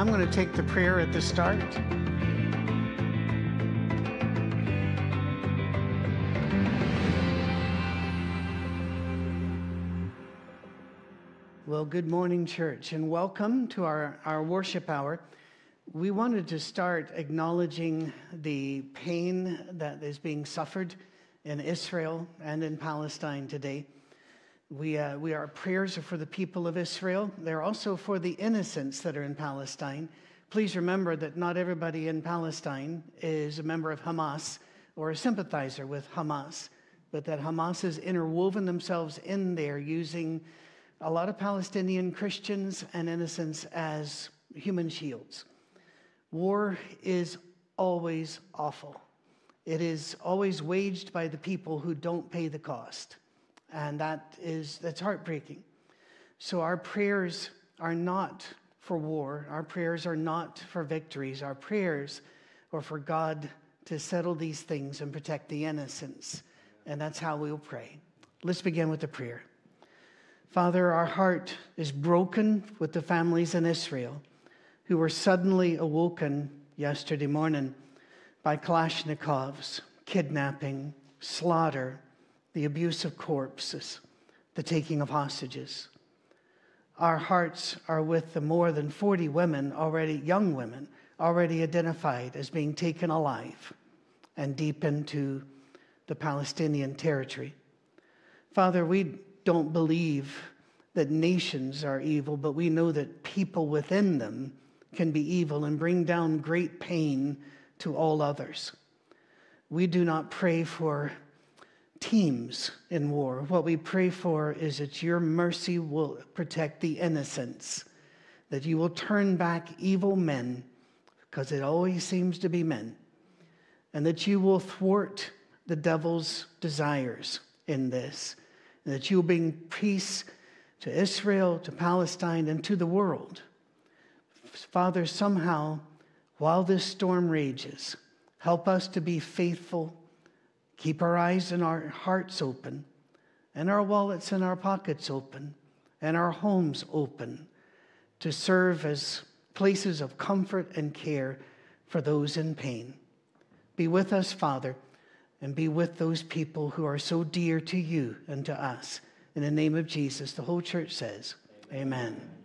I'm going to take the prayer at the start. Well, good morning, church, and welcome to our, our worship hour. We wanted to start acknowledging the pain that is being suffered in Israel and in Palestine today. We, uh, we our prayers are for the people of Israel. They're also for the innocents that are in Palestine. Please remember that not everybody in Palestine is a member of Hamas or a sympathizer with Hamas, but that Hamas has interwoven themselves in there using a lot of Palestinian Christians and innocents as human shields. War is always awful. It is always waged by the people who don't pay the cost. And that is that's heartbreaking. So our prayers are not for war. Our prayers are not for victories. Our prayers are for God to settle these things and protect the innocents. And that's how we'll pray. Let's begin with the prayer. Father, our heart is broken with the families in Israel who were suddenly awoken yesterday morning by Kalashnikovs, kidnapping, slaughter, the abuse of corpses, the taking of hostages. Our hearts are with the more than 40 women, already young women, already identified as being taken alive and deep into the Palestinian territory. Father, we don't believe that nations are evil, but we know that people within them can be evil and bring down great pain to all others. We do not pray for teams in war. What we pray for is that your mercy will protect the innocents, that you will turn back evil men, because it always seems to be men, and that you will thwart the devil's desires in this and that you'll bring peace to Israel, to Palestine, and to the world. Father, somehow, while this storm rages, help us to be faithful, keep our eyes and our hearts open, and our wallets and our pockets open, and our homes open to serve as places of comfort and care for those in pain. Be with us, Father and be with those people who are so dear to you and to us. In the name of Jesus, the whole church says, Amen. Amen.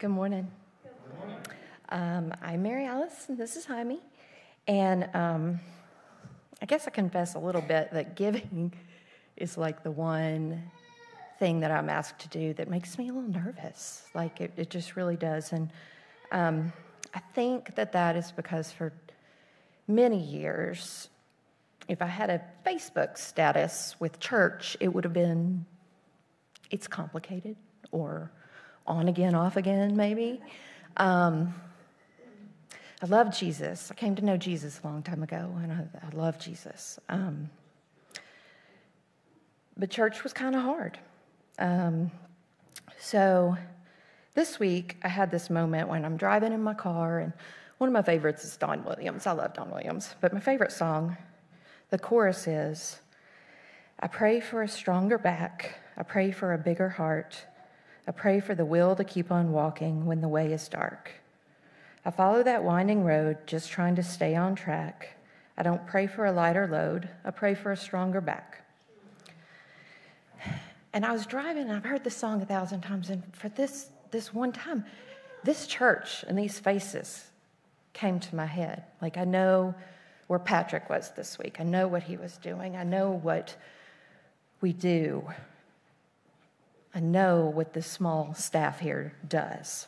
Good morning. Um, I'm Mary Alice, and this is Jaime. And um, I guess I confess a little bit that giving is like the one thing that I'm asked to do that makes me a little nervous. Like it, it just really does. And um, I think that that is because for many years, if I had a Facebook status with church, it would have been it's complicated or on again, off again, maybe. Um, I love Jesus. I came to know Jesus a long time ago, and I, I love Jesus. Um, but church was kind of hard. Um, so this week, I had this moment when I'm driving in my car, and one of my favorites is Don Williams. I love Don Williams. But my favorite song, the chorus is I pray for a stronger back. I pray for a bigger heart. I pray for the will to keep on walking when the way is dark. I follow that winding road, just trying to stay on track. I don't pray for a lighter load. I pray for a stronger back. And I was driving, and I've heard this song a thousand times, and for this this one time, this church and these faces came to my head. Like I know where Patrick was this week. I know what he was doing. I know what we do. I know what this small staff here does.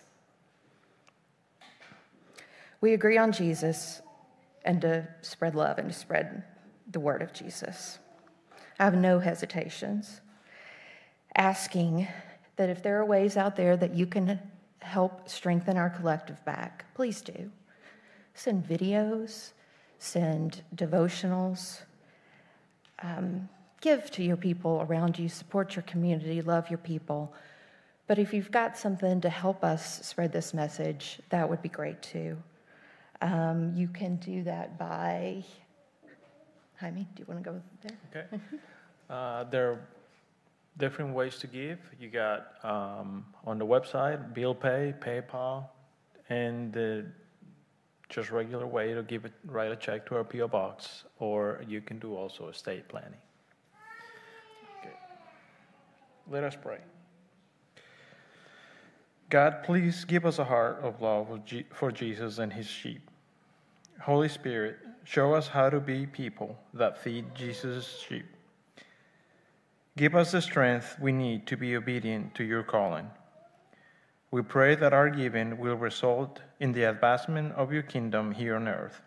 We agree on Jesus and to spread love and to spread the word of Jesus. I have no hesitations asking that if there are ways out there that you can help strengthen our collective back, please do. Send videos, send devotionals, um, give to your people around you, support your community, love your people. But if you've got something to help us spread this message, that would be great too. Um, you can do that by, Jaime, do you want to go there? Okay. Uh, There are different ways to give. You got um, on the website, bill pay, PayPal, and the just regular way to give it, write a check to our PO box, or you can do also estate planning. Okay. Let us pray. God, please give us a heart of love for Jesus and his sheep. Holy Spirit, show us how to be people that feed Jesus' sheep. Give us the strength we need to be obedient to your calling. We pray that our giving will result in the advancement of your kingdom here on earth.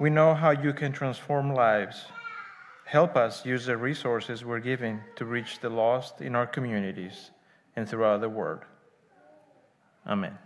We know how you can transform lives. Help us use the resources we're given to reach the lost in our communities and throughout the world. Amen.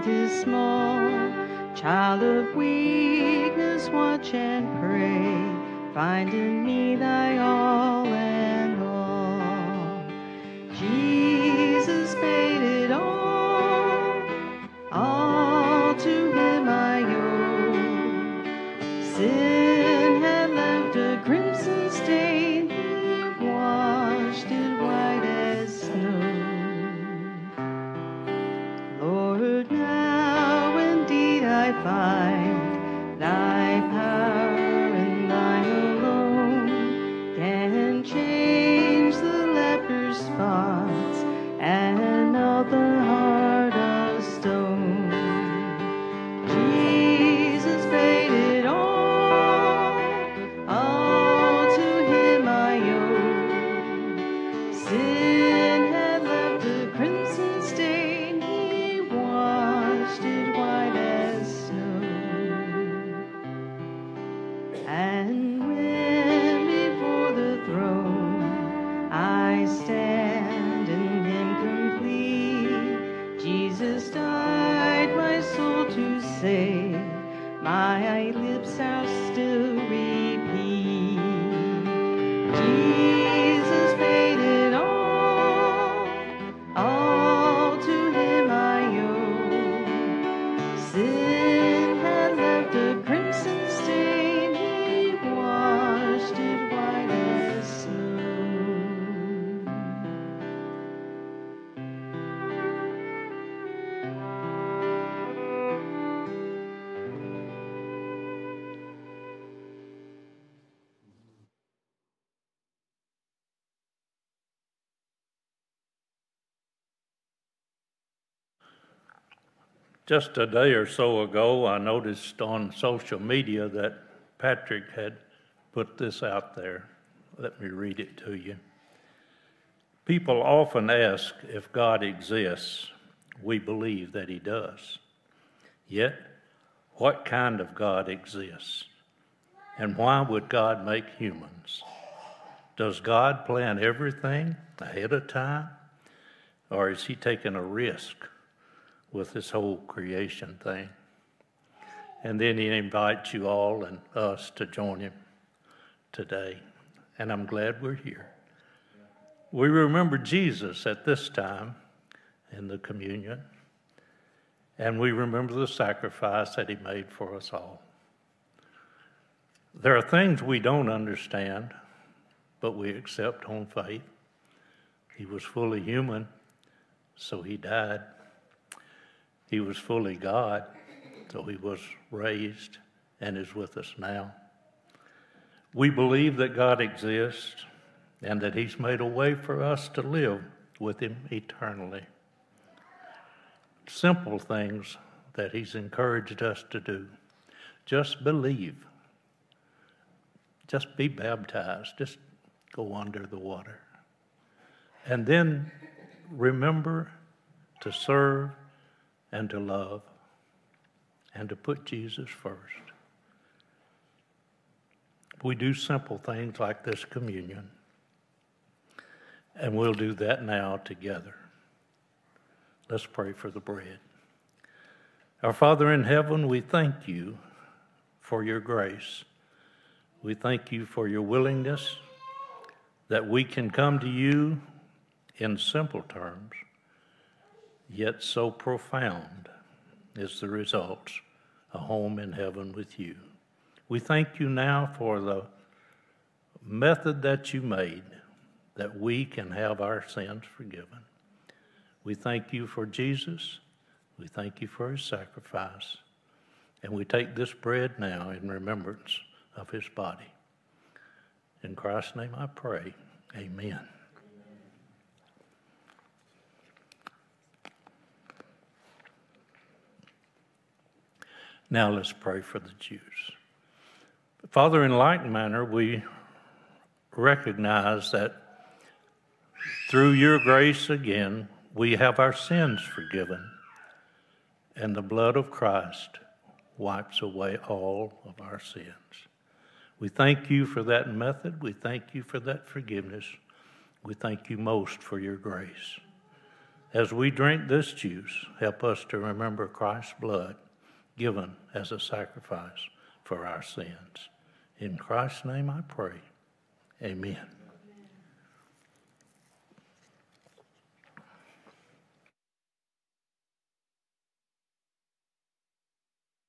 feet is small. Child of weakness, watch and pray. Find in me thy all and all. Jesus. Just a day or so ago, I noticed on social media that Patrick had put this out there. Let me read it to you. People often ask if God exists. We believe that He does. Yet, what kind of God exists? And why would God make humans? Does God plan everything ahead of time? Or is He taking a risk with this whole creation thing. And then he invites you all and us to join him today. And I'm glad we're here. We remember Jesus at this time in the communion, and we remember the sacrifice that he made for us all. There are things we don't understand, but we accept on faith. He was fully human, so he died. He was fully God, so he was raised and is with us now. We believe that God exists and that he's made a way for us to live with him eternally. Simple things that he's encouraged us to do. Just believe. Just be baptized. Just go under the water. And then remember to serve and to love and to put Jesus first. We do simple things like this communion, and we'll do that now together. Let's pray for the bread. Our Father in heaven, we thank you for your grace. We thank you for your willingness that we can come to you in simple terms yet so profound is the result a home in heaven with you. We thank you now for the method that you made that we can have our sins forgiven. We thank you for Jesus. We thank you for his sacrifice. And we take this bread now in remembrance of his body. In Christ's name I pray. Amen. Now let's pray for the Jews. Father, in like manner, we recognize that through your grace again, we have our sins forgiven, and the blood of Christ wipes away all of our sins. We thank you for that method. We thank you for that forgiveness. We thank you most for your grace. As we drink this juice, help us to remember Christ's blood given as a sacrifice for our sins. In Christ's name I pray. Amen.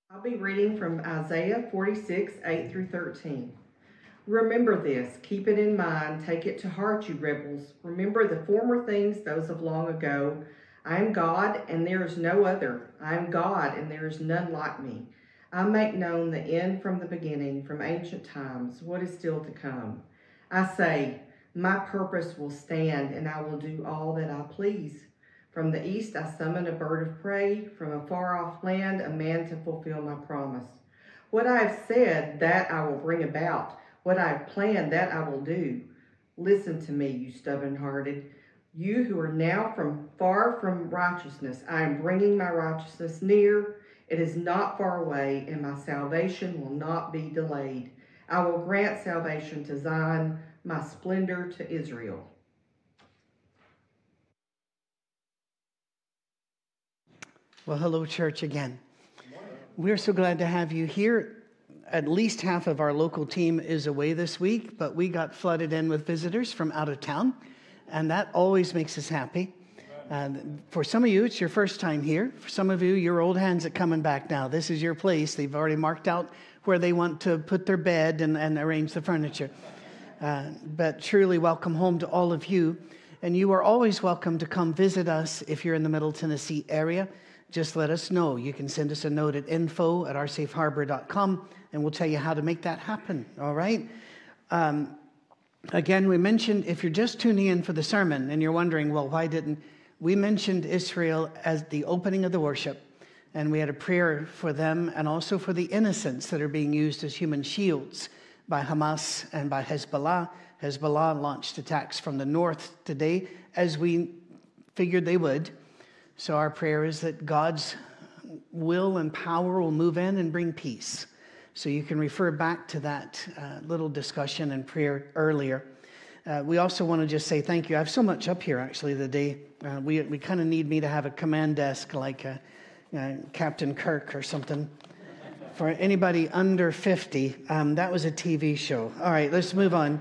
I'll be reading from Isaiah 46, 8 through 13. Remember this, keep it in mind, take it to heart, you rebels. Remember the former things, those of long ago. I am God, and there is no other. I am God, and there is none like me. I make known the end from the beginning, from ancient times, what is still to come. I say, My purpose will stand, and I will do all that I please. From the east I summon a bird of prey, from a far off land a man to fulfill my promise. What I have said, that I will bring about. What I have planned, that I will do. Listen to me, you stubborn hearted. You who are now from far from righteousness, I am bringing my righteousness near. It is not far away, and my salvation will not be delayed. I will grant salvation to Zion, my splendor to Israel. Well, hello, church, again. We're so glad to have you here. At least half of our local team is away this week, but we got flooded in with visitors from out of town, and that always makes us happy. And for some of you, it's your first time here. For some of you, your old hands are coming back now. This is your place. They've already marked out where they want to put their bed and, and arrange the furniture. Uh, but truly, welcome home to all of you. And you are always welcome to come visit us if you're in the Middle Tennessee area just let us know. You can send us a note at info at oursafeharbor.com and we'll tell you how to make that happen, all right? Um, again, we mentioned if you're just tuning in for the sermon and you're wondering, well, why didn't we mentioned Israel as the opening of the worship? And we had a prayer for them and also for the innocents that are being used as human shields by Hamas and by Hezbollah. Hezbollah launched attacks from the north today, as we figured they would. So, our prayer is that God's will and power will move in and bring peace. So, you can refer back to that uh, little discussion and prayer earlier. Uh, we also want to just say thank you. I have so much up here actually today. Uh, we we kind of need me to have a command desk like a, uh, Captain Kirk or something. For anybody under 50, um, that was a TV show. All right, let's move on.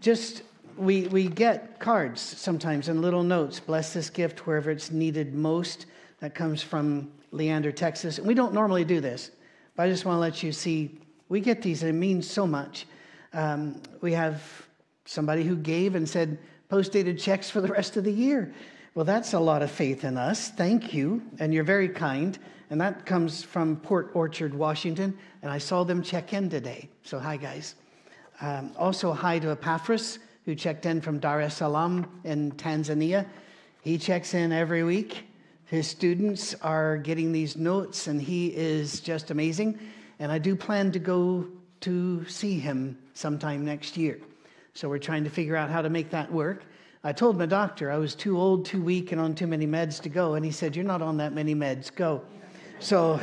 Just we, we get cards sometimes and little notes. Bless this gift wherever it's needed most. That comes from Leander, Texas. And we don't normally do this, but I just want to let you see we get these and it means so much. Um, we have somebody who gave and said post dated checks for the rest of the year. Well, that's a lot of faith in us. Thank you. And you're very kind. And that comes from Port Orchard, Washington. And I saw them check in today. So, hi, guys. Um, also, hi to Epaphras who checked in from Dar es Salaam in Tanzania. He checks in every week. His students are getting these notes, and he is just amazing. And I do plan to go to see him sometime next year. So we're trying to figure out how to make that work. I told my doctor I was too old, too weak, and on too many meds to go. And he said, You're not on that many meds, go. So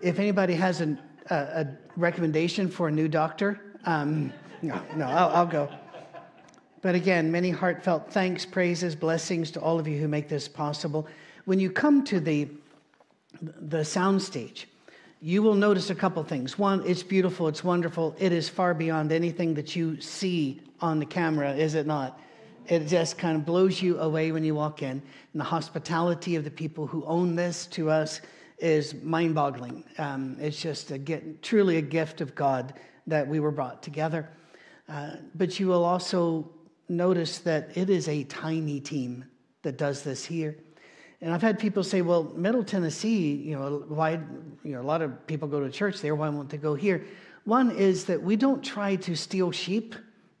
if anybody has an, a, a, recommendation for a new doctor, um, no, no, I'll, I'll go. But again, many heartfelt thanks, praises, blessings to all of you who make this possible. When you come to the, the soundstage, you will notice a couple things. One, it's beautiful, it's wonderful. It is far beyond anything that you see on the camera, is it not? It just kind of blows you away when you walk in. And the hospitality of the people who own this to us is mind boggling. Um, it's just a, get, truly a gift of God that we were brought together. Uh, but you will also notice that it is a tiny team that does this here. And I've had people say, well, Middle Tennessee, you know, why, you know, a lot of people go to church there. Why won't they go here? One is that we don't try to steal sheep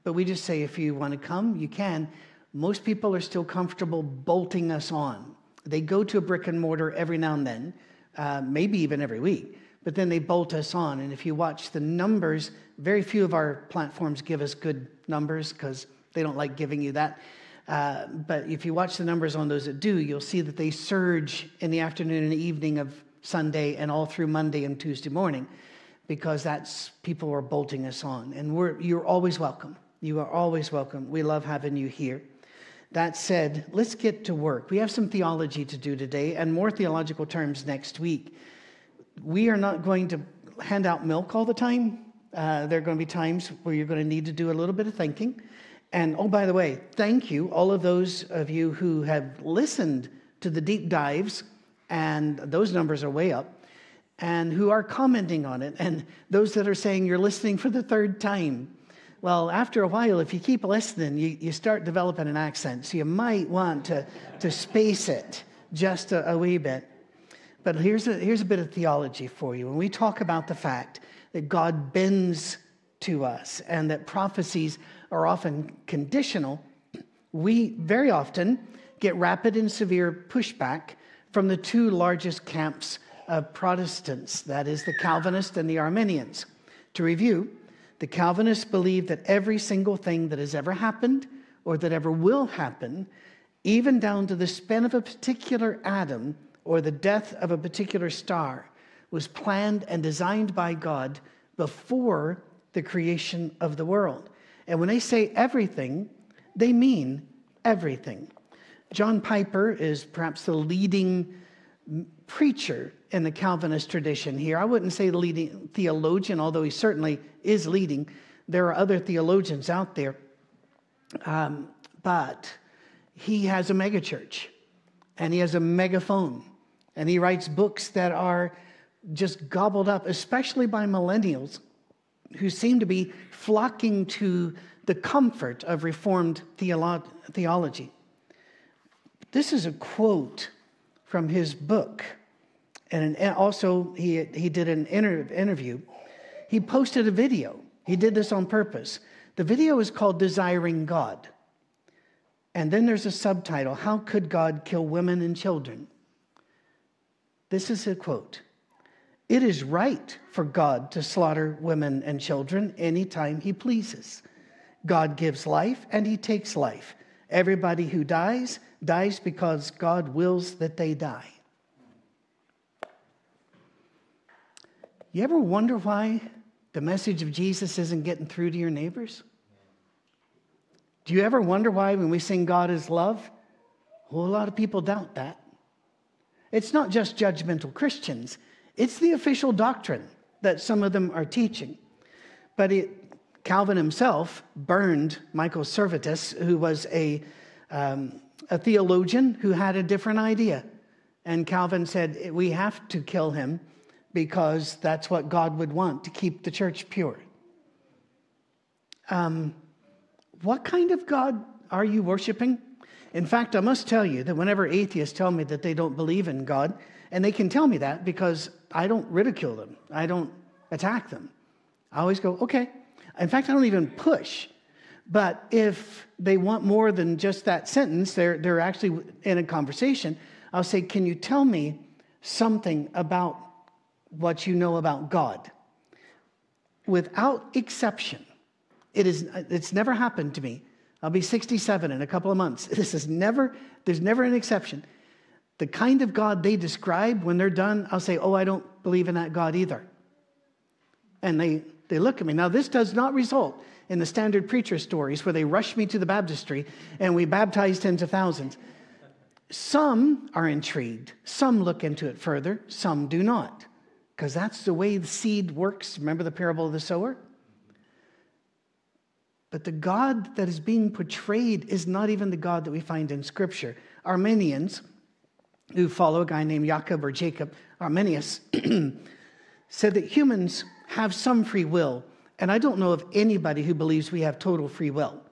But we just say if you want to come, you can. Most people are still comfortable bolting us on. They go to a brick and mortar every now and then, uh, maybe even every week, but then they bolt us on. And if you watch the numbers, very few of our platforms give us good numbers because they don't like giving you that. Uh, but if you watch the numbers on those that do, you'll see that they surge in the afternoon and evening of Sunday and all through Monday and Tuesday morning because that's people are bolting us on. And we're, you're always welcome. You are always welcome. We love having you here. That said, let's get to work. We have some theology to do today and more theological terms next week. We are not going to hand out milk all the time. Uh, there are going to be times where you're going to need to do a little bit of thinking. And oh, by the way, thank you, all of those of you who have listened to the deep dives, and those numbers are way up, and who are commenting on it, and those that are saying you're listening for the third time. Well, after a while, if you keep listening, you, you start developing an accent. So you might want to, to space it just a, a wee bit. But here's a, here's a bit of theology for you. When we talk about the fact that God bends to us and that prophecies are often conditional, we very often get rapid and severe pushback from the two largest camps of Protestants that is, the Calvinists and the Arminians. To review, the Calvinists believe that every single thing that has ever happened or that ever will happen, even down to the spin of a particular atom or the death of a particular star, was planned and designed by God before the creation of the world. And when they say everything, they mean everything. John Piper is perhaps the leading preacher in the Calvinist tradition here. I wouldn't say the leading theologian, although he certainly is leading. There are other theologians out there. Um, but he has a megachurch and he has a megaphone and he writes books that are just gobbled up, especially by millennials who seem to be flocking to the comfort of Reformed theolo- theology. This is a quote from his book. And also, he, he did an inter- interview. He posted a video. He did this on purpose. The video is called Desiring God. And then there's a subtitle How Could God Kill Women and Children? This is a quote It is right for God to slaughter women and children anytime he pleases. God gives life and he takes life. Everybody who dies, dies because God wills that they die. You ever wonder why the message of Jesus isn't getting through to your neighbors? Do you ever wonder why, when we sing God is love, a lot of people doubt that? It's not just judgmental Christians, it's the official doctrine that some of them are teaching. But it, Calvin himself burned Michael Servetus, who was a, um, a theologian who had a different idea. And Calvin said, We have to kill him because that's what God would want to keep the church pure. Um, what kind of God are you worshiping? In fact, I must tell you that whenever atheists tell me that they don't believe in God, and they can tell me that because I don't ridicule them, I don't attack them. I always go, okay, in fact, I don't even push. But if they want more than just that sentence, they're, they're actually in a conversation. I'll say, Can you tell me something about what you know about God? Without exception, it is, it's never happened to me. I'll be 67 in a couple of months. This is never, there's never an exception. The kind of God they describe, when they're done, I'll say, Oh, I don't believe in that God either. And they, they look at me. Now, this does not result in the standard preacher stories where they rush me to the baptistry and we baptize tens of thousands. Some are intrigued, some look into it further, some do not, because that's the way the seed works. Remember the parable of the sower? But the God that is being portrayed is not even the God that we find in Scripture. Arminians, who follow a guy named Jacob or Jacob Arminius, said that humans have some free will. And I don't know of anybody who believes we have total free will.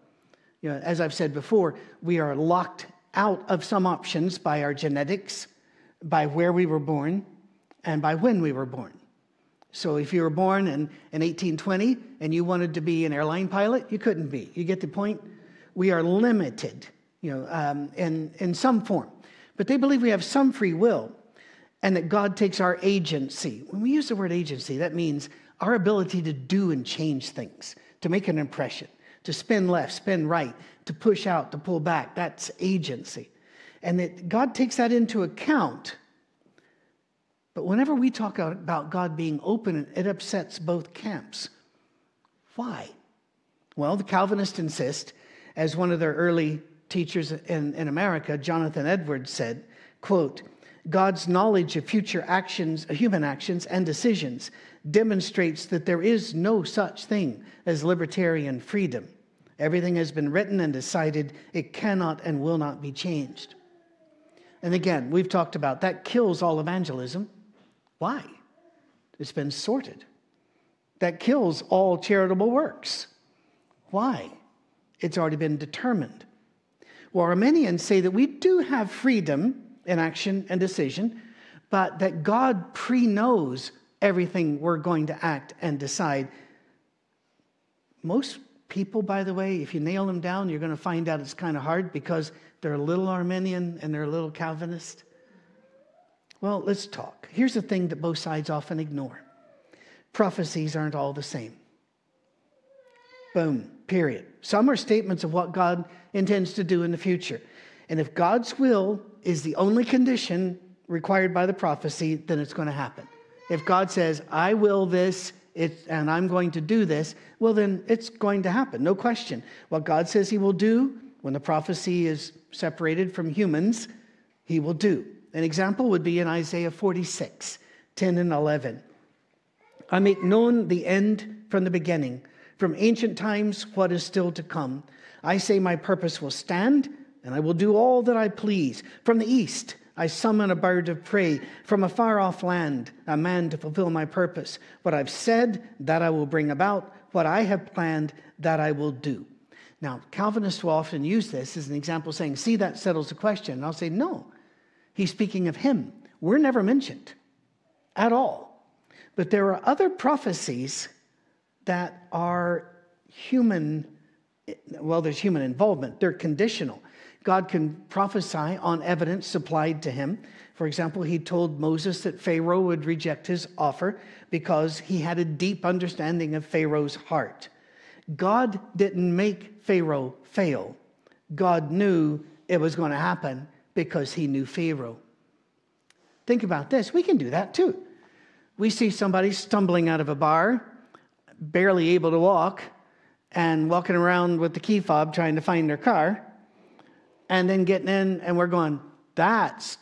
You know, as I've said before, we are locked out of some options by our genetics, by where we were born, and by when we were born. So if you were born in, in 1820 and you wanted to be an airline pilot, you couldn't be. You get the point? We are limited, you know, um, in, in some form. But they believe we have some free will and that God takes our agency. When we use the word agency, that means our ability to do and change things, to make an impression, to spin left, spin right, to push out, to pull back. That's agency. And that God takes that into account but whenever we talk about God being open, it upsets both camps. Why? Well, the Calvinists insist, as one of their early teachers in, in America, Jonathan Edwards, said, quote, God's knowledge of future actions, uh, human actions and decisions demonstrates that there is no such thing as libertarian freedom. Everything has been written and decided. It cannot and will not be changed. And again, we've talked about that kills all evangelism. Why? It's been sorted. That kills all charitable works. Why? It's already been determined. Well, Arminians say that we do have freedom in action and decision, but that God pre knows everything we're going to act and decide. Most people, by the way, if you nail them down, you're going to find out it's kind of hard because they're a little Arminian and they're a little Calvinist. Well, let's talk. Here's the thing that both sides often ignore prophecies aren't all the same. Boom, period. Some are statements of what God intends to do in the future. And if God's will is the only condition required by the prophecy, then it's going to happen. If God says, I will this, and I'm going to do this, well, then it's going to happen, no question. What God says He will do when the prophecy is separated from humans, He will do. An example would be in Isaiah 46 10 and 11. I make known the end from the beginning, from ancient times what is still to come. I say my purpose will stand, and I will do all that I please. From the east, I summon a bird of prey from a far off land, a man to fulfill my purpose. What I've said, that I will bring about. What I have planned, that I will do. Now, Calvinists will often use this as an example, saying, See, that settles the question. And I'll say, No, He's speaking of him. We're never mentioned at all. But there are other prophecies that are human, well, there's human involvement, they're conditional. God can prophesy on evidence supplied to him. For example, he told Moses that Pharaoh would reject his offer because he had a deep understanding of Pharaoh's heart. God didn't make Pharaoh fail. God knew it was going to happen, because he knew Pharaoh. Think about this. We can do that too. We see somebody stumbling out of a bar, barely able to walk, and walking around with the key fob trying to find their car, and then getting in, and we're going, that's,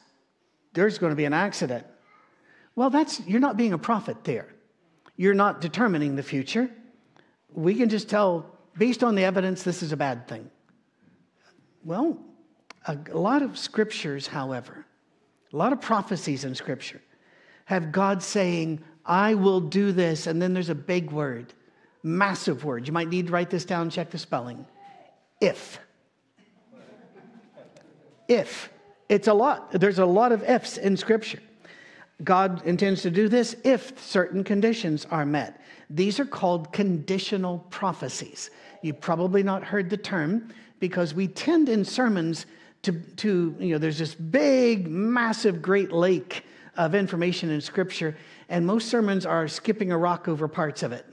there's going to be an accident. Well, that's, you're not being a prophet there. You're not determining the future. We can just tell, based on the evidence, this is a bad thing. Well, a lot of scriptures, however, a lot of prophecies in scripture have God saying, I will do this, and then there's a big word, massive word. You might need to write this down, check the spelling. If. If. It's a lot. There's a lot of ifs in scripture. God intends to do this if certain conditions are met. These are called conditional prophecies. You've probably not heard the term because we tend in sermons to, to, you know, there's this big, massive Great Lake of information in Scripture, and most sermons are skipping a rock over parts of it.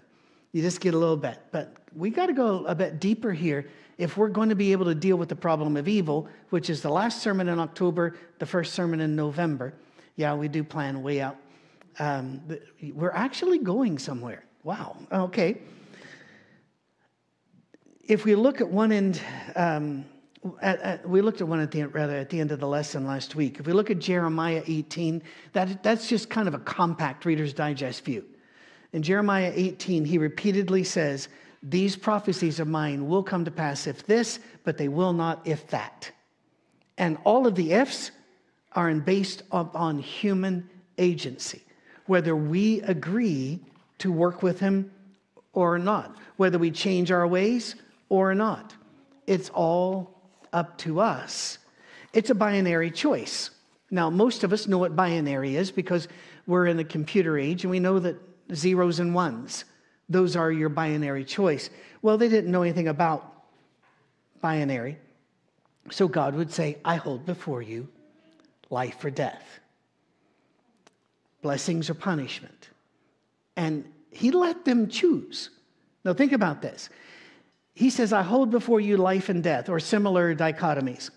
You just get a little bit. But we got to go a bit deeper here if we're going to be able to deal with the problem of evil, which is the last sermon in October, the first sermon in November. Yeah, we do plan way out. Um, we're actually going somewhere. Wow. Okay. If we look at one end, um, at, at, we looked at one at the rather at the end of the lesson last week. If we look at Jeremiah 18, that, that's just kind of a compact Reader's Digest view. In Jeremiah 18, he repeatedly says, These prophecies of mine will come to pass if this, but they will not if that. And all of the ifs are based upon human agency, whether we agree to work with him or not, whether we change our ways or not. It's all up to us. It's a binary choice. Now, most of us know what binary is because we're in the computer age and we know that zeros and ones. Those are your binary choice. Well, they didn't know anything about binary. So God would say, I hold before you life or death, blessings or punishment. And he let them choose. Now, think about this. He says, I hold before you life and death, or similar dichotomies.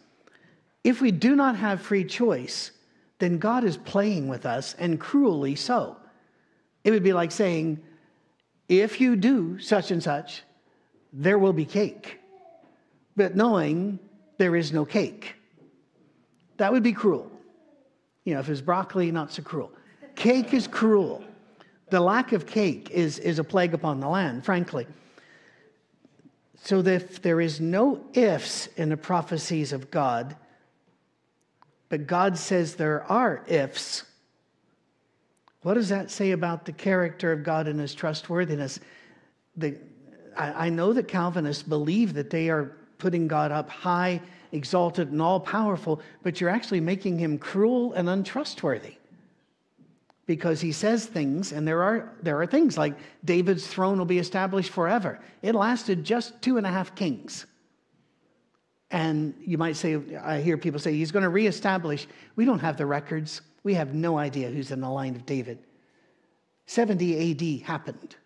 If we do not have free choice, then God is playing with us, and cruelly so. It would be like saying, if you do such and such, there will be cake. But knowing there is no cake. That would be cruel. You know, if it's broccoli, not so cruel. Cake is cruel. The lack of cake is, is a plague upon the land, frankly. So that if there is no ifs in the prophecies of God, but God says there are ifs, what does that say about the character of God and his trustworthiness? The, I, I know that Calvinists believe that they are putting God up high, exalted, and all powerful, but you're actually making him cruel and untrustworthy. Because he says things, and there are, there are things like David's throne will be established forever. It lasted just two and a half kings. And you might say, I hear people say, he's going to reestablish. We don't have the records. We have no idea who's in the line of David. 70 AD happened.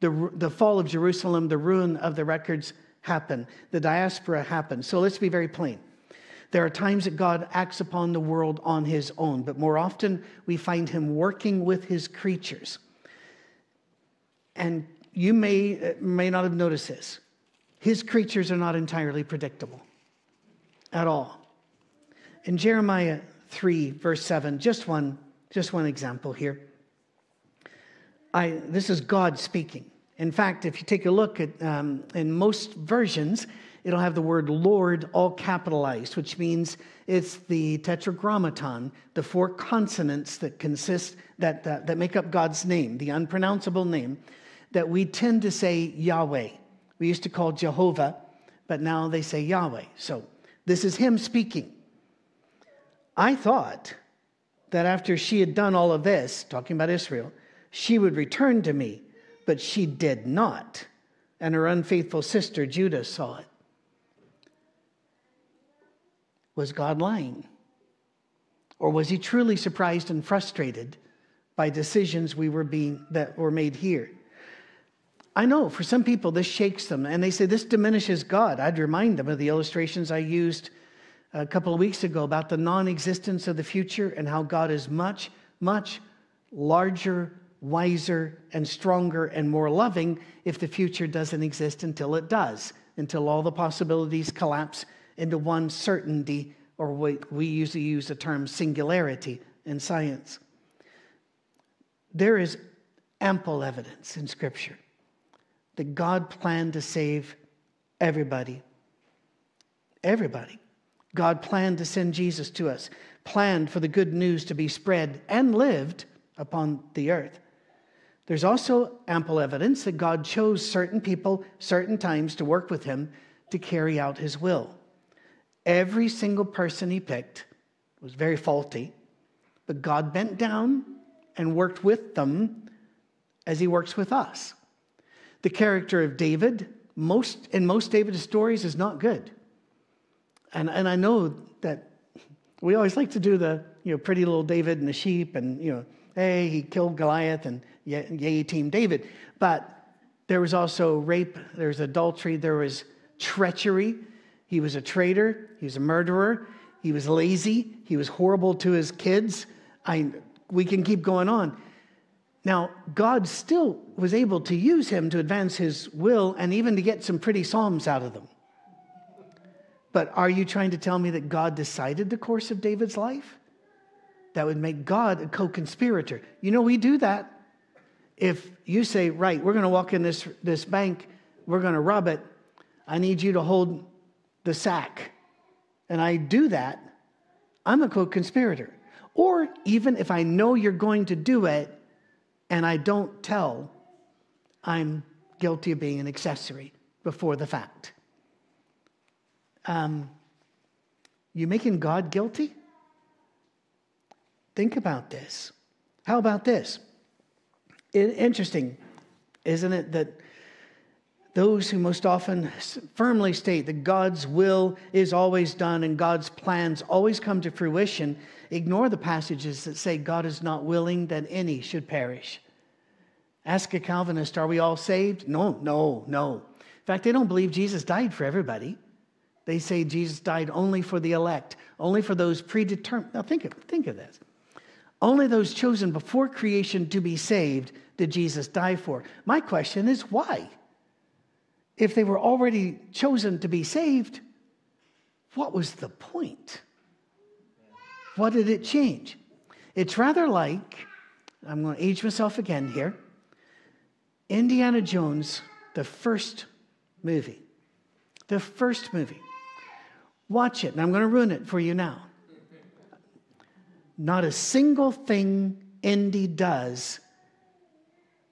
The, the fall of Jerusalem, the ruin of the records happened. The diaspora happened. So let's be very plain. There are times that God acts upon the world on his own, but more often we find him working with his creatures. And you may, may not have noticed this. His creatures are not entirely predictable at all. In Jeremiah 3, verse 7, just one, just one example here. I, this is God speaking. In fact, if you take a look at um, in most versions, it'll have the word Lord all capitalized, which means it's the tetragrammaton, the four consonants that consist that, that, that make up God's name, the unpronounceable name, that we tend to say Yahweh. We used to call Jehovah, but now they say Yahweh. So this is him speaking. I thought that after she had done all of this, talking about Israel, she would return to me but she did not. And her unfaithful sister Judah saw it. Was God lying? Or was he truly surprised and frustrated by decisions we were being, that were made here? I know for some people this shakes them and they say this diminishes God. I'd remind them of the illustrations I used a couple of weeks ago about the non existence of the future and how God is much, much larger wiser and stronger and more loving if the future doesn't exist until it does, until all the possibilities collapse into one certainty, or we, we usually use the term singularity in science. There is ample evidence in Scripture that God planned to save everybody. Everybody. God planned to send Jesus to us, planned for the good news to be spread and lived upon the earth. There's also ample evidence that God chose certain people, certain times to work with him to carry out his will. Every single person he picked was very faulty, but God bent down and worked with them as he works with us. The character of David, most in most David's stories, is not good. And, and I know that we always like to do the you know pretty little David and the sheep and you know hey he killed Goliath and yay, Team David. But there was also rape, there was adultery, there was treachery. He was a traitor, he was a murderer, he was lazy, he was horrible to his kids. I, we can keep going on. Now, God still was able to use him to advance his will and even to get some pretty psalms out of them. But are you trying to tell me that God decided the course of David's life? That would make God a co conspirator. You know, we do that if you say, right, we're going to walk in this, this bank, we're going to rob it, I need you to hold the sack, and I do that, I'm a co conspirator. Or even if I know you're going to do it and I don't tell, I'm guilty of being an accessory before the fact. Um, you making God guilty? Think about this. How about this? It, interesting, isn't it, that those who most often firmly state that God's will is always done and God's plans always come to fruition ignore the passages that say God is not willing that any should perish. Ask a Calvinist, are we all saved? No, no, no. In fact, they don't believe Jesus died for everybody. They say Jesus died only for the elect, only for those predetermined. Now, think of, think of this. Only those chosen before creation to be saved did Jesus die for. My question is why? If they were already chosen to be saved, what was the point? What did it change? It's rather like, I'm going to age myself again here Indiana Jones, the first movie. The first movie. Watch it, and I'm going to ruin it for you now. Not a single thing Indy does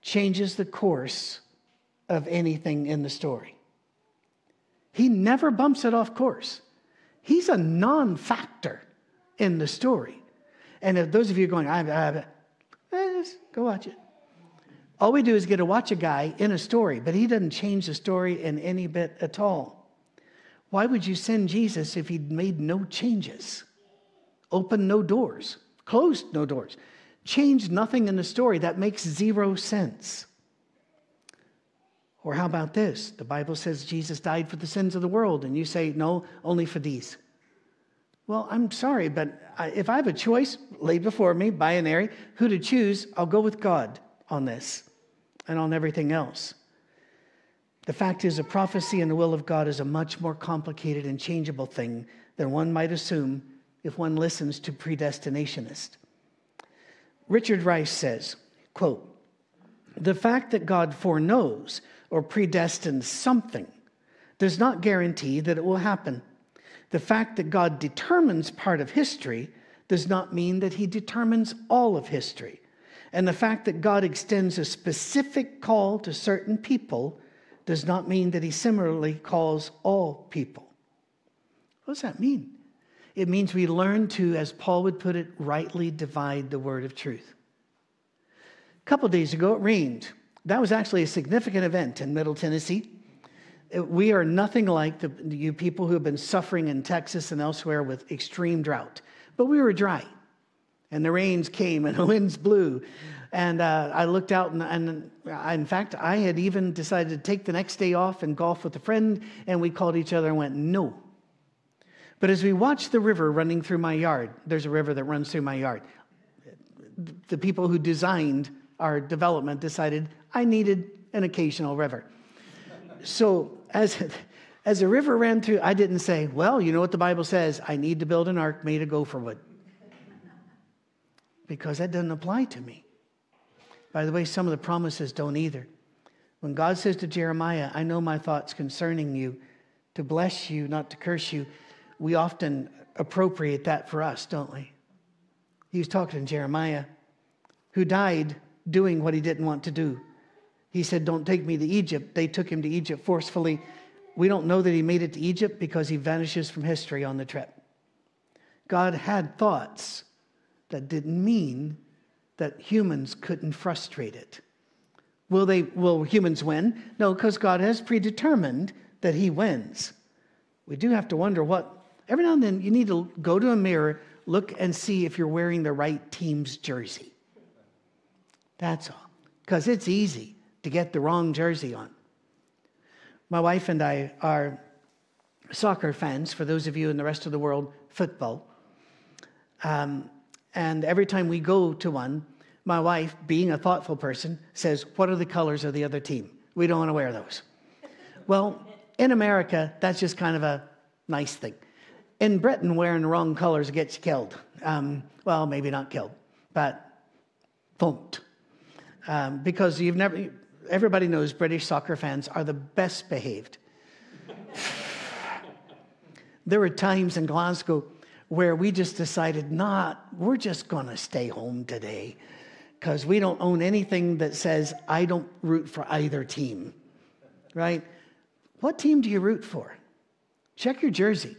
changes the course of anything in the story. He never bumps it off course. He's a non factor in the story. And if those of you going, I, I, eh, go watch it. All we do is get to watch a guy in a story, but he doesn't change the story in any bit at all. Why would you send Jesus if he'd made no changes? Opened no doors, closed no doors, changed nothing in the story? That makes zero sense. Or how about this? The Bible says Jesus died for the sins of the world, and you say, no, only for these. Well, I'm sorry, but if I have a choice laid before me, binary, who to choose, I'll go with God on this and on everything else. The fact is, a prophecy and the will of God is a much more complicated and changeable thing than one might assume if one listens to predestinationists. Richard Rice says, quote, the fact that God foreknows or predestines something does not guarantee that it will happen. The fact that God determines part of history does not mean that he determines all of history. And the fact that God extends a specific call to certain people does not mean that he similarly calls all people. What does that mean? It means we learn to, as Paul would put it, rightly divide the word of truth. A couple days ago, it rained. That was actually a significant event in Middle Tennessee. We are nothing like the, you people who have been suffering in Texas and elsewhere with extreme drought, but we were dry. And the rains came and the winds blew. And uh, I looked out, and, and I, in fact, I had even decided to take the next day off and golf with a friend, and we called each other and went, No. But as we watched the river running through my yard, there's a river that runs through my yard. The people who designed our development decided I needed an occasional river. So as, as the river ran through, I didn't say, well, you know what the Bible says, I need to build an ark made of gopher wood. Because that doesn't apply to me. By the way, some of the promises don't either. When God says to Jeremiah, I know my thoughts concerning you, to bless you, not to curse you, we often appropriate that for us, don't we? He was talking to Jeremiah, who died doing what he didn't want to do. He said, Don't take me to Egypt. They took him to Egypt forcefully. We don't know that he made it to Egypt because he vanishes from history on the trip. God had thoughts that didn't mean that humans couldn't frustrate it. Will, they, will humans win? No, because God has predetermined that he wins. We do have to wonder what, every now and then, you need to go to a mirror, look and see if you're wearing the right team's jersey. That's all. Because it's easy to get the wrong jersey on. My wife and I are soccer fans, for those of you in the rest of the world, football. Um, and every time we go to one, my wife, being a thoughtful person, says, What are the colors of the other team? We don't want to wear those. well, in America, that's just kind of a nice thing. In Britain, wearing the wrong colors gets you killed. Um, well, maybe not killed, but won't. Um, because you've never, everybody knows British soccer fans are the best behaved. there were times in Glasgow where we just decided, not, we're just going to stay home today because we don't own anything that says, I don't root for either team, right? What team do you root for? Check your jersey.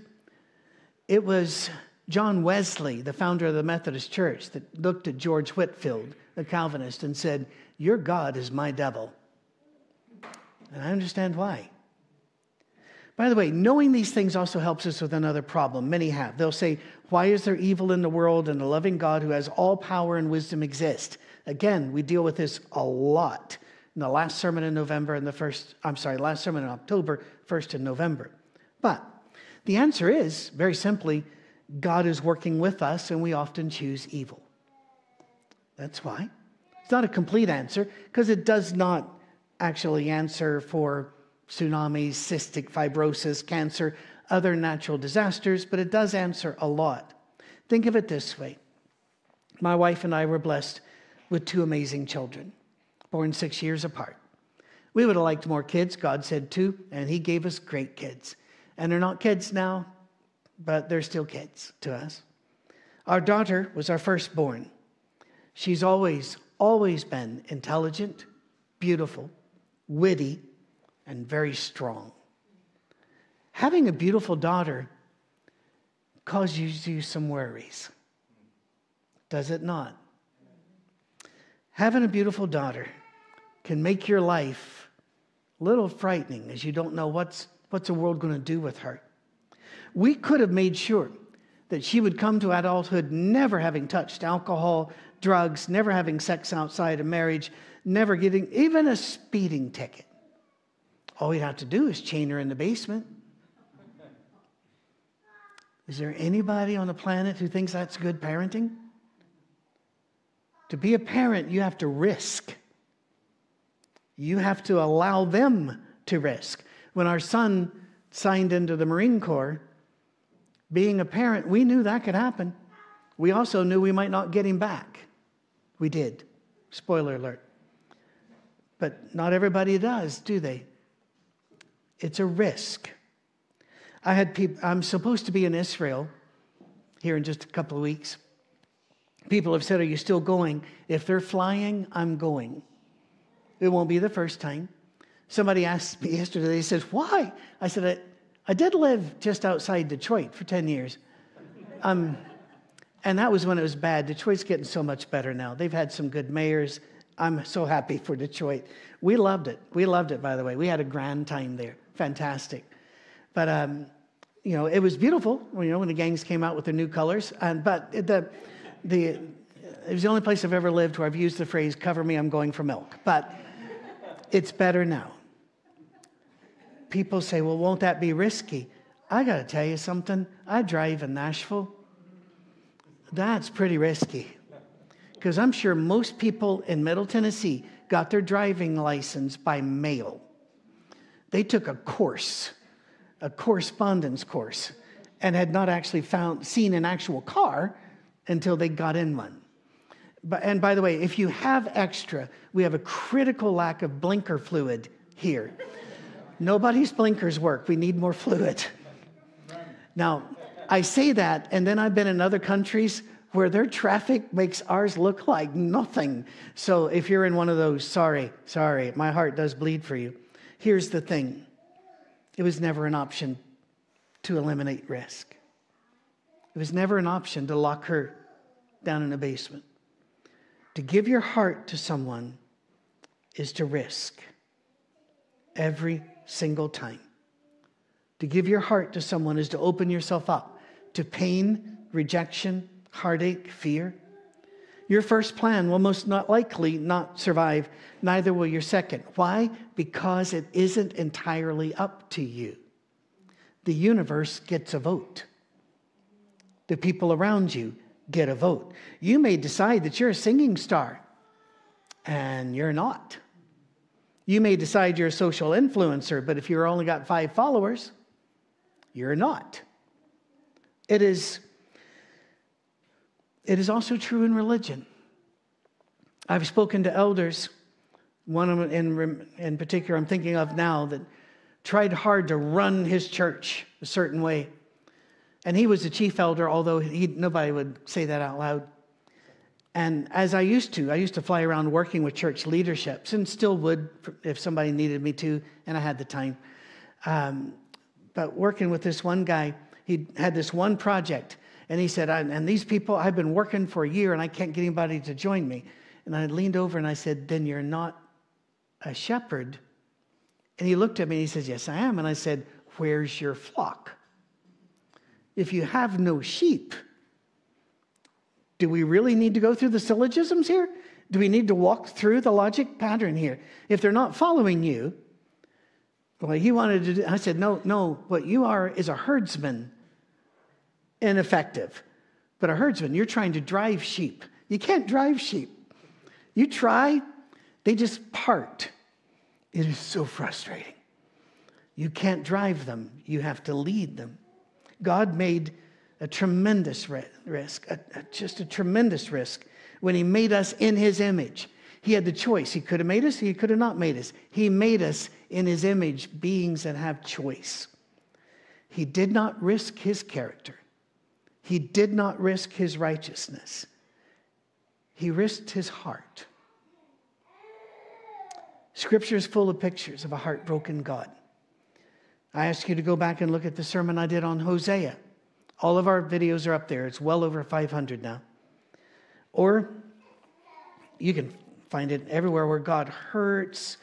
It was John Wesley, the founder of the Methodist Church, that looked at George Whitefield, the Calvinist, and said, Your God is my devil. And I understand why. By the way, knowing these things also helps us with another problem. Many have. They'll say, Why is there evil in the world and a loving God who has all power and wisdom exist? Again, we deal with this a lot in the last sermon in November and the first, I'm sorry, last sermon in October, first in November. But the answer is very simply God is working with us and we often choose evil. That's why. It's not a complete answer because it does not actually answer for tsunamis, cystic fibrosis, cancer, other natural disasters, but it does answer a lot. Think of it this way my wife and I were blessed with two amazing children, born six years apart. We would have liked more kids, God said two, and He gave us great kids. And they're not kids now, but they're still kids to us. Our daughter was our firstborn. She's always, always been intelligent, beautiful, witty, and very strong. Having a beautiful daughter causes you some worries, does it not? Having a beautiful daughter can make your life a little frightening as you don't know what's, what's the world going to do with her. We could have made sure that she would come to adulthood never having touched alcohol, drugs, never having sex outside of marriage, never getting even a speeding ticket. All we'd have to do is chain her in the basement. Is there anybody on the planet who thinks that's good parenting? To be a parent, you have to risk. You have to allow them to risk. When our son signed into the Marine Corps, being a parent, we knew that could happen. We also knew we might not get him back. We did. Spoiler alert. But not everybody does, do they? It's a risk. I had people, I'm supposed to be in Israel here in just a couple of weeks. People have said, Are you still going? If they're flying, I'm going. It won't be the first time. Somebody asked me yesterday, they said, Why? I said, I, I did live just outside Detroit for 10 years. Um, and that was when it was bad. Detroit's getting so much better now. They've had some good mayors. I'm so happy for Detroit. We loved it. We loved it, by the way. We had a grand time there fantastic. But um, you know, it was beautiful. You know, when the gangs came out with their new colors. And but the the it was the only place I've ever lived where I've used the phrase "cover me, I'm going for milk." But it's better now. People say, "Well, won't that be risky?" I got to tell you something. I drive in Nashville. That's pretty risky. Because I'm sure most people in Middle Tennessee got their driving license by mail. They took a course, a correspondence course, and had not actually found, seen an actual car until they got in one. But, and by the way, if you have extra, we have a critical lack of blinker fluid here. Nobody's blinkers work. We need more fluid. Now, I say that, and then I've been in other countries where their traffic makes ours look like nothing. So if you're in one of those, sorry, sorry, my heart does bleed for you. Here's the thing it was never an option to eliminate risk, it was never an option to lock her down in a basement. To give your heart to someone is to risk every single time. To give your heart to someone is to open yourself up to pain, rejection, heartache, fear. Your first plan will most not likely not survive, neither will your second. Why? Because it isn't entirely up to you. The universe gets a vote. The people around you get a vote. You may decide that you're a singing star, and you're not. You may decide you're a social influencer, but if you've only got five followers, you're not. It is it is also true in religion. I've spoken to elders, one in, in particular I'm thinking of now, that tried hard to run his church a certain way. And he was the chief elder, although he, nobody would say that out loud. And as I used to, I used to fly around working with church leaderships and still would if somebody needed me to, and I had the time. Um, but working with this one guy, he had this one project And he said, And these people, I've been working for a year and I can't get anybody to join me. And I leaned over and I said, Then you're not a shepherd. And he looked at me and he says, Yes, I am. And I said, Where's your flock? If you have no sheep, do we really need to go through the syllogisms here? Do we need to walk through the logic pattern here? If they're not following you, well, he wanted to do, I said, no, no, what you are is a herdsman. Ineffective. But a herdsman, you're trying to drive sheep. You can't drive sheep. You try, they just part. It is so frustrating. You can't drive them, you have to lead them. God made a tremendous risk, a, a, just a tremendous risk when He made us in His image. He had the choice. He could have made us, He could have not made us. He made us in His image, beings that have choice. He did not risk His character, He did not risk His righteousness, He risked His heart. Scripture is full of pictures of a heartbroken God. I ask you to go back and look at the sermon I did on Hosea. All of our videos are up there. It's well over 500 now. Or you can find it everywhere where God hurts,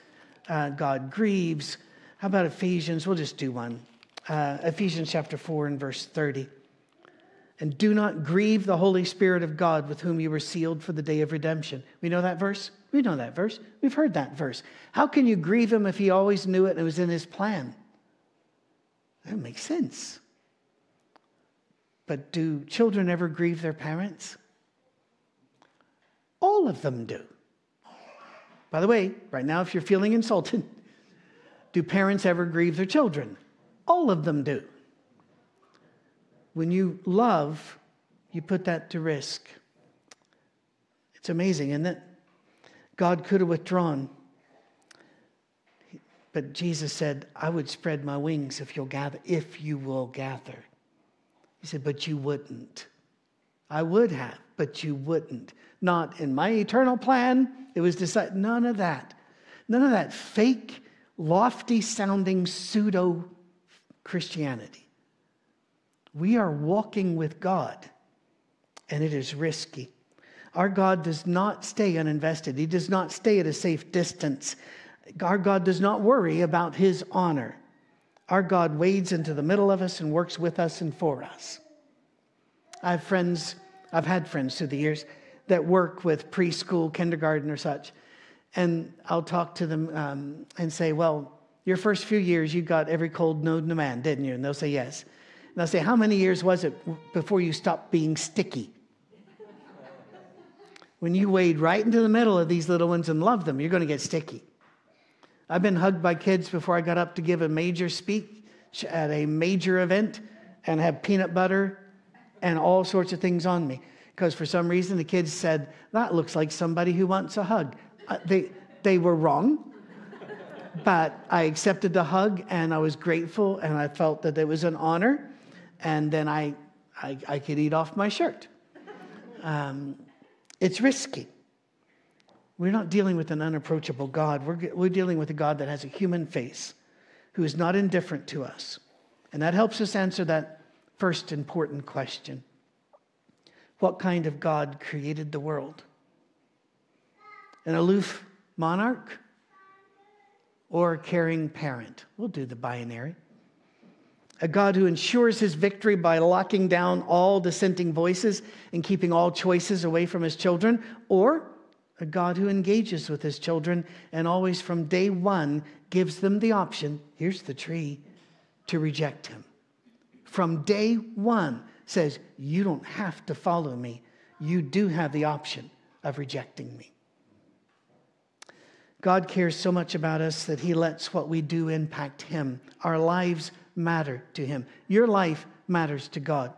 uh, God grieves. How about Ephesians? We'll just do one. Uh, Ephesians chapter 4 and verse 30. And do not grieve the Holy Spirit of God with whom you were sealed for the day of redemption. We know that verse? We know that verse. We've heard that verse. How can you grieve him if he always knew it and it was in his plan? That makes sense. But do children ever grieve their parents? All of them do. By the way, right now, if you're feeling insulted, do parents ever grieve their children? All of them do. When you love, you put that to risk. It's amazing, isn't it? God could have withdrawn. But Jesus said, I would spread my wings if you'll gather, if you will gather. He said, But you wouldn't. I would have, but you wouldn't. Not in my eternal plan. It was decided, none of that. None of that fake, lofty sounding pseudo Christianity. We are walking with God, and it is risky. Our God does not stay uninvested, He does not stay at a safe distance. Our God does not worry about His honor. Our God wades into the middle of us and works with us and for us. I have friends, I've had friends through the years that work with preschool, kindergarten, or such. And I'll talk to them um, and say, Well, your first few years, you got every cold known to man, didn't you? And they'll say, Yes. And I'll say, How many years was it before you stopped being sticky? when you wade right into the middle of these little ones and love them, you're going to get sticky. I've been hugged by kids before I got up to give a major speech at a major event and have peanut butter and all sorts of things on me because for some reason the kids said, That looks like somebody who wants a hug. Uh, they, they were wrong, but I accepted the hug and I was grateful and I felt that it was an honor. And then I, I, I could eat off my shirt. Um, it's risky. We're not dealing with an unapproachable God. We're, we're dealing with a God that has a human face, who is not indifferent to us. And that helps us answer that first important question What kind of God created the world? An aloof monarch or a caring parent? We'll do the binary. A God who ensures his victory by locking down all dissenting voices and keeping all choices away from his children, or a God who engages with his children and always from day one gives them the option here's the tree to reject him. From day one says, You don't have to follow me. You do have the option of rejecting me. God cares so much about us that he lets what we do impact him. Our lives matter to him. Your life matters to God.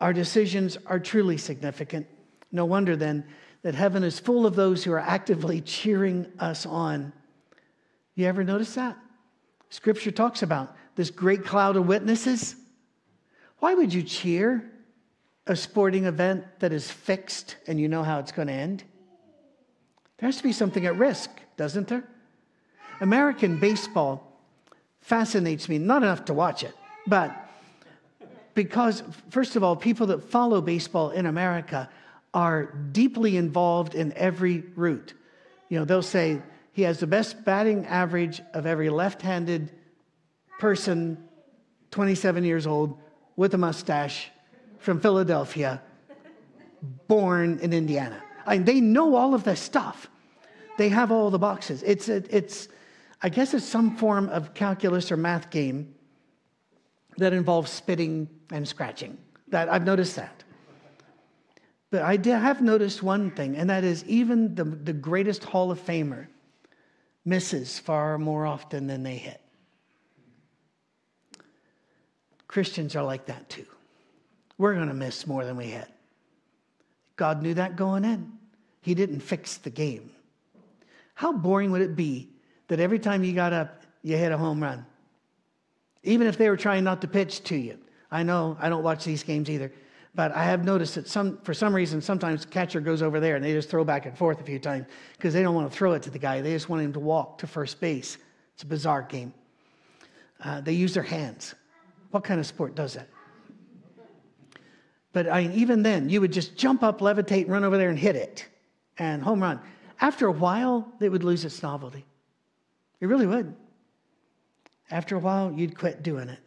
Our decisions are truly significant. No wonder then that heaven is full of those who are actively cheering us on. You ever notice that? Scripture talks about this great cloud of witnesses. Why would you cheer a sporting event that is fixed and you know how it's going to end? There has to be something at risk, doesn't there? American baseball fascinates me, not enough to watch it, but because, first of all, people that follow baseball in America are deeply involved in every route. You know, they'll say he has the best batting average of every left handed person, 27 years old, with a mustache from Philadelphia, born in Indiana. I mean, they know all of this stuff. They have all the boxes. It's, a, it's, I guess it's some form of calculus or math game that involves spitting and scratching. That I've noticed that. But I have noticed one thing, and that is even the, the greatest Hall of Famer misses far more often than they hit. Christians are like that too. We're going to miss more than we hit. God knew that going in. He didn't fix the game. How boring would it be that every time you got up, you hit a home run? Even if they were trying not to pitch to you. I know I don't watch these games either, but I have noticed that some, for some reason, sometimes the catcher goes over there and they just throw back and forth a few times because they don't want to throw it to the guy. They just want him to walk to first base. It's a bizarre game. Uh, they use their hands. What kind of sport does that? But I mean, even then, you would just jump up, levitate, run over there and hit it, and home run. After a while, it would lose its novelty. It really would. After a while, you'd quit doing it.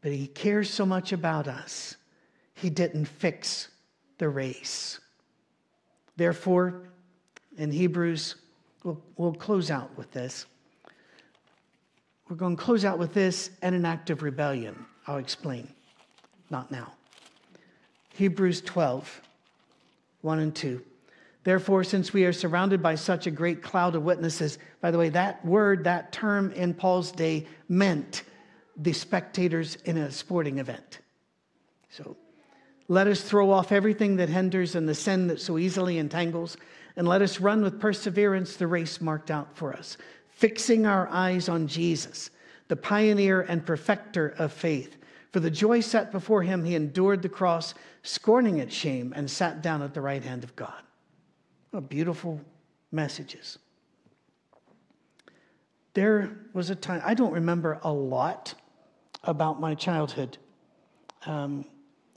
But he cares so much about us, he didn't fix the race. Therefore, in Hebrews, we'll, we'll close out with this. We're going to close out with this and an act of rebellion. I'll explain. Not now. Hebrews 12, 1 and 2. Therefore, since we are surrounded by such a great cloud of witnesses, by the way, that word, that term in Paul's day meant the spectators in a sporting event. So let us throw off everything that hinders and the sin that so easily entangles, and let us run with perseverance the race marked out for us, fixing our eyes on Jesus, the pioneer and perfecter of faith. For the joy set before him, he endured the cross, scorning its shame, and sat down at the right hand of God. What beautiful messages. There was a time, I don't remember a lot about my childhood. Um,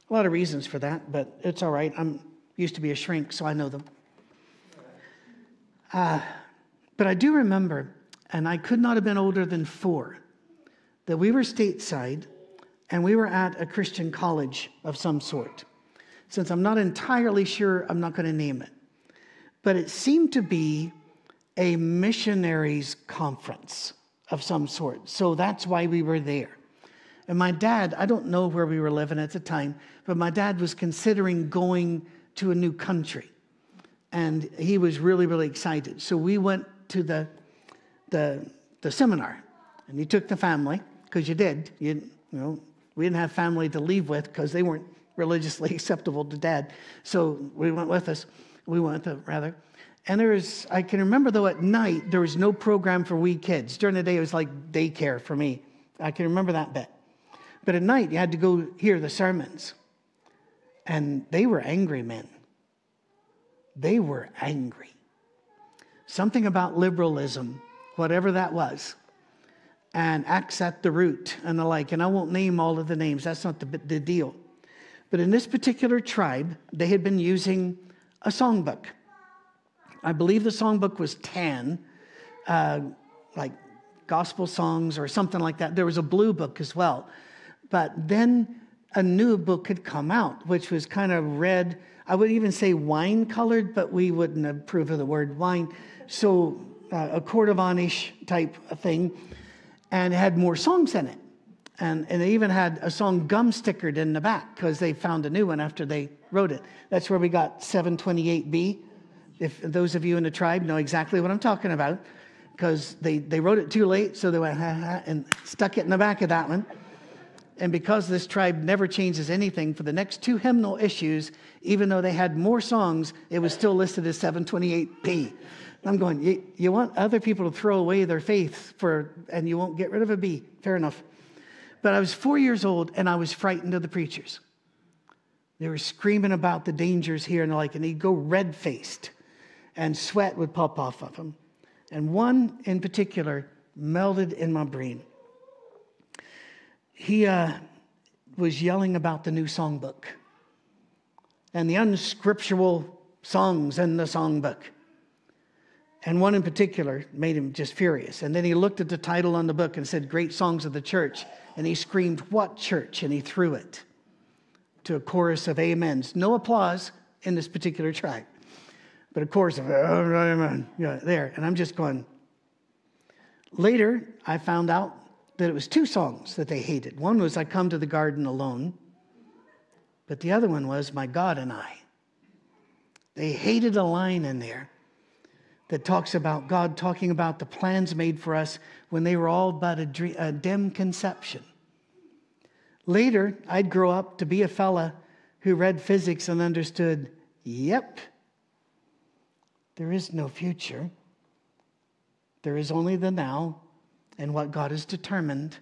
a lot of reasons for that, but it's all right. I'm used to be a shrink, so I know them. Uh, but I do remember, and I could not have been older than four, that we were stateside and we were at a Christian college of some sort. Since I'm not entirely sure, I'm not going to name it. But it seemed to be a missionaries conference of some sort. So that's why we were there. And my dad, I don't know where we were living at the time, but my dad was considering going to a new country. And he was really, really excited. So we went to the, the, the seminar. And he took the family, because you did. You, you know, we didn't have family to leave with because they weren't religiously acceptable to dad. So we went with us. We went with rather. And there was, I can remember though, at night, there was no program for wee kids. During the day, it was like daycare for me. I can remember that bit. But at night, you had to go hear the sermons. And they were angry men. They were angry. Something about liberalism, whatever that was, and acts at the root and the like. And I won't name all of the names, that's not the, the deal. But in this particular tribe, they had been using a songbook. I believe the songbook was 10, uh, like gospel songs or something like that. There was a blue book as well. But then a new book had come out, which was kind of red. I would even say wine colored, but we wouldn't approve of the word wine. So uh, a Cordovanish type thing, and had more songs in it. And, and they even had a song gum stickered in the back because they found a new one after they wrote it. That's where we got 728B. If those of you in the tribe know exactly what I'm talking about, because they, they wrote it too late, so they went ha, ha, and stuck it in the back of that one. And because this tribe never changes anything for the next two hymnal issues, even though they had more songs, it was still listed as 728B. I'm going, you, you want other people to throw away their faith for, and you won't get rid of a B. Fair enough. But I was four years old and I was frightened of the preachers. They were screaming about the dangers here and the like, and he'd go red faced and sweat would pop off of him. And one in particular melted in my brain. He, uh, was yelling about the new songbook and the unscriptural songs in the songbook. And one in particular made him just furious. And then he looked at the title on the book and said, Great Songs of the Church. And he screamed, What church? And he threw it to a chorus of amens. No applause in this particular tribe, but a chorus of amen. Yeah, there. And I'm just going. Later, I found out that it was two songs that they hated. One was I Come to the Garden Alone, but the other one was My God and I. They hated a line in there that talks about God talking about the plans made for us when they were all but a, dream, a dim conception. Later, I'd grow up to be a fella who read physics and understood, yep, there is no future. There is only the now and what God has determined,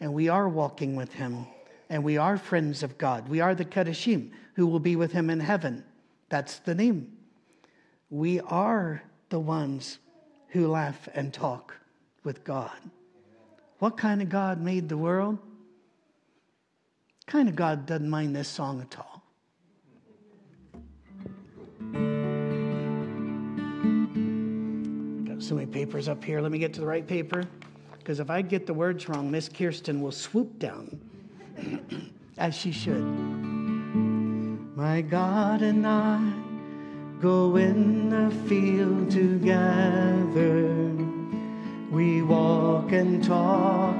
and we are walking with Him, and we are friends of God. We are the Kadeshim who will be with Him in heaven. That's the name. We are the ones who laugh and talk with God. What kind of God made the world? Kind of God doesn't mind this song at all. Got so many papers up here. Let me get to the right paper. Because if I get the words wrong, Miss Kirsten will swoop down, as she should. My God and I go in the field together. We walk and talk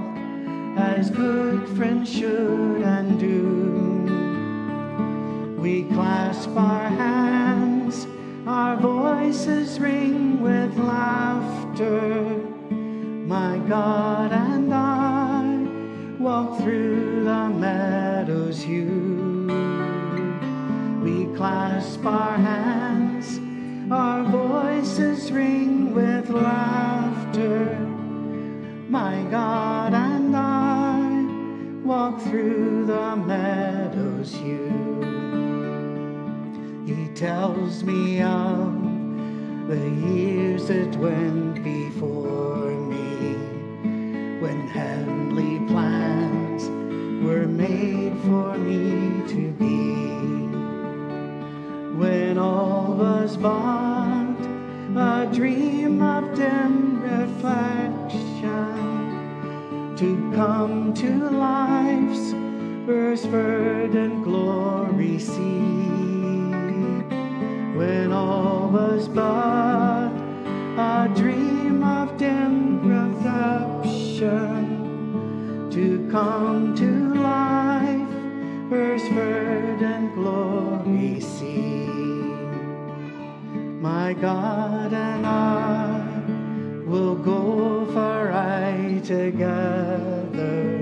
as good friends should and do. We clasp our hands, our voices ring with laughter my God and I walk through the meadows hue. We clasp our hands, voices ring with laughter. My God and I walk through the meadows hue. He tells me of the years that went before me, when heavenly plans were made for me to be. When all was of dim reflection to come to life's first verdant glory see. When all was but a dream of dim to come to life, first verdant glory see. My God and I will go far right together.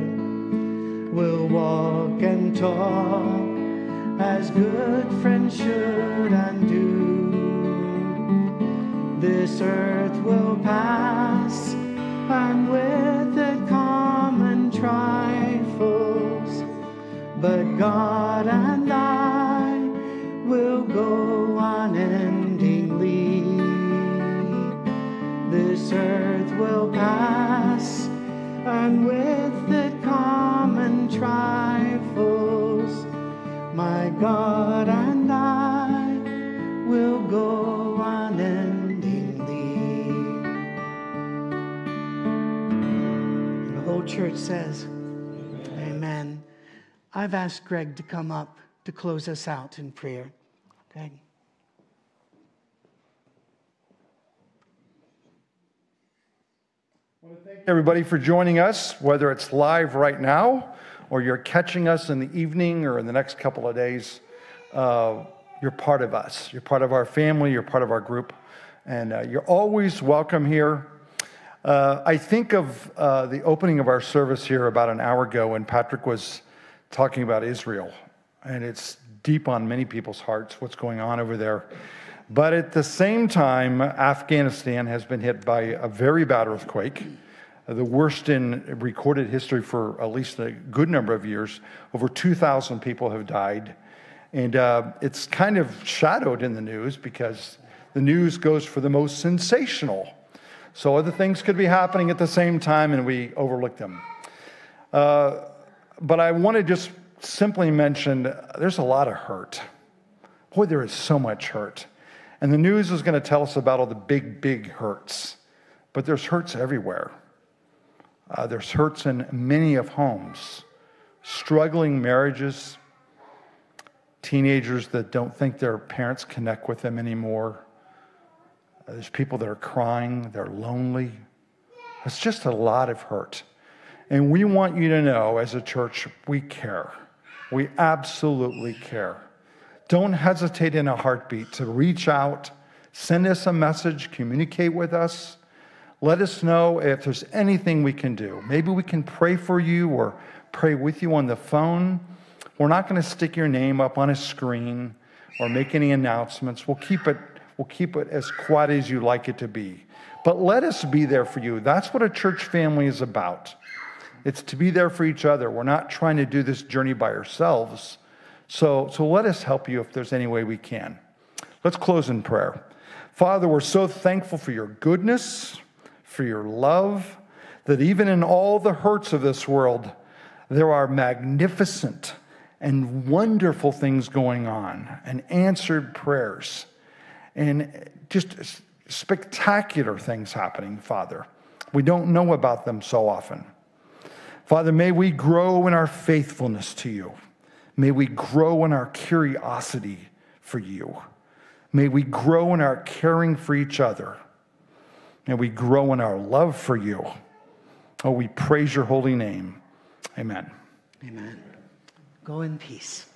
We'll walk and talk as good friends should and do. This earth will pass and with it common trifles. But God and I will go This earth will pass, and with it common trifles. My God and I will go unendingly. The whole church says, Amen. I've asked Greg to come up to close us out in prayer. Okay. Everybody for joining us, whether it's live right now or you're catching us in the evening or in the next couple of days. Uh, you're part of us. You're part of our family. You're part of our group. And uh, you're always welcome here. Uh, I think of uh, the opening of our service here about an hour ago when Patrick was talking about Israel. And it's deep on many people's hearts what's going on over there. But at the same time, Afghanistan has been hit by a very bad earthquake, the worst in recorded history for at least a good number of years. Over 2,000 people have died. And uh, it's kind of shadowed in the news because the news goes for the most sensational. So other things could be happening at the same time and we overlook them. Uh, but I want to just simply mention there's a lot of hurt. Boy, there is so much hurt. And the news is going to tell us about all the big, big hurts. But there's hurts everywhere. Uh, there's hurts in many of homes, struggling marriages, teenagers that don't think their parents connect with them anymore. Uh, there's people that are crying, they're lonely. It's just a lot of hurt. And we want you to know as a church, we care. We absolutely care. Don't hesitate in a heartbeat to reach out, send us a message, communicate with us. Let us know if there's anything we can do. Maybe we can pray for you or pray with you on the phone. We're not going to stick your name up on a screen or make any announcements. We'll keep it, we'll keep it as quiet as you like it to be. But let us be there for you. That's what a church family is about. It's to be there for each other. We're not trying to do this journey by ourselves. So, so let us help you if there's any way we can. Let's close in prayer. Father, we're so thankful for your goodness for your love, that even in all the hurts of this world, there are magnificent and wonderful things going on, and answered prayers, and just spectacular things happening, Father. We don't know about them so often. Father, may we grow in our faithfulness to you. May we grow in our curiosity for you. May we grow in our caring for each other May we grow in our love for you. Oh, we praise your holy name. Amen. Amen. Go in peace.